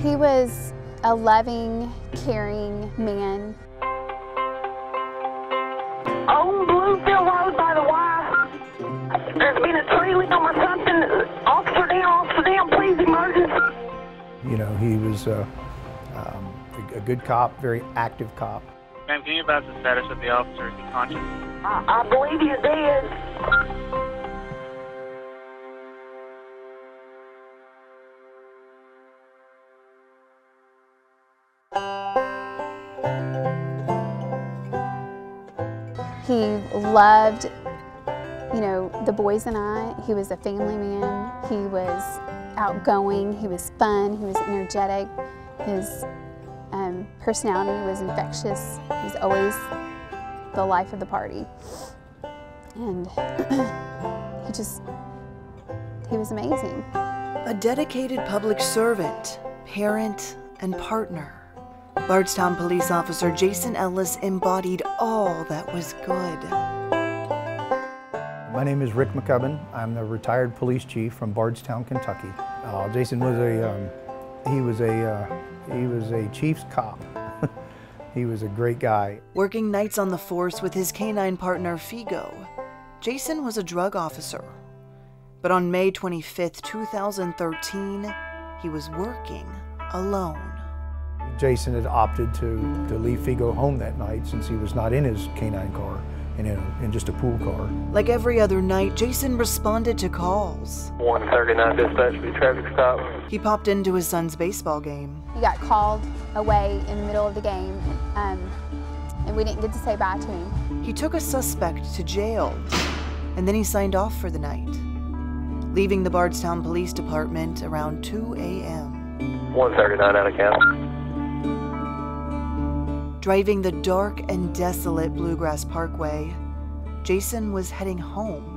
He was a loving, caring man. On Bluefield Road by the Y, there's been a tree limb or something. Officer down, officer down, please, emergency. You know, he was uh, um, a, good cop, very active cop. Ma'am, can you advise the status of the officer? Is he conscious? I, I believe he is dead. He loved, you know, the boys and I. He was a family man. He was outgoing. He was fun. He was energetic. His um, personality was infectious. He was always the life of the party. And he just, he was amazing. A dedicated public servant, parent, and partner. Bardstown police officer Jason Ellis embodied all that was good. My name is Rick McCubbin. I'm the retired police chief from Bardstown, Kentucky. Uh, Jason was a, um, he was a, uh, he was a chief's cop. he was a great guy. Working nights on the force with his canine partner Figo, Jason was a drug officer. But on May 25, 2013, he was working alone. Jason had opted to, to leave Figo home that night since he was not in his canine car and in, a, in just a pool car. Like every other night, Jason responded to calls. 139 dispatch, be traffic stop. He popped into his son's baseball game. He got called away in the middle of the game, um, and we didn't get to say bye to him. He took a suspect to jail, and then he signed off for the night, leaving the Bardstown Police Department around 2 a.m. 139 out of count. Driving the dark and desolate Bluegrass Parkway, Jason was heading home.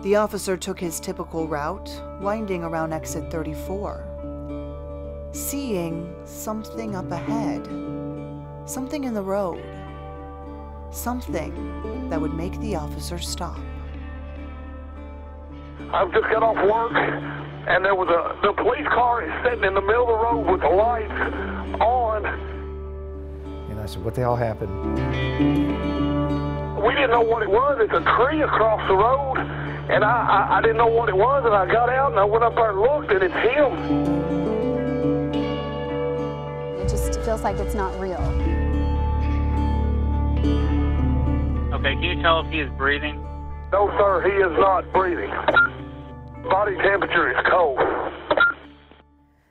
The officer took his typical route, winding around exit 34, seeing something up ahead, something in the road, something that would make the officer stop. I've just got off work, and there was a the police car is sitting in the middle I said, what the hell happened? We didn't know what it was. It's a tree across the road, and I, I, I didn't know what it was, and I got out and I went up there and looked, and it's him. It just feels like it's not real. Okay, can you tell if he is breathing? No, sir, he is not breathing. Body temperature is cold.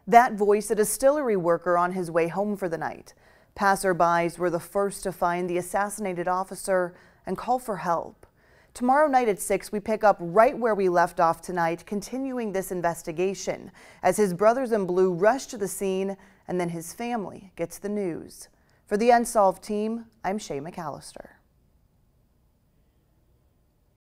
That voice, a distillery worker on his way home for the night. Passerbys were the first to find the assassinated officer and call for help. Tomorrow night at 6, we pick up right where we left off tonight, continuing this investigation as his brothers in blue rush to the scene and then his family gets the news. For the Unsolved team, I'm Shay McAllister.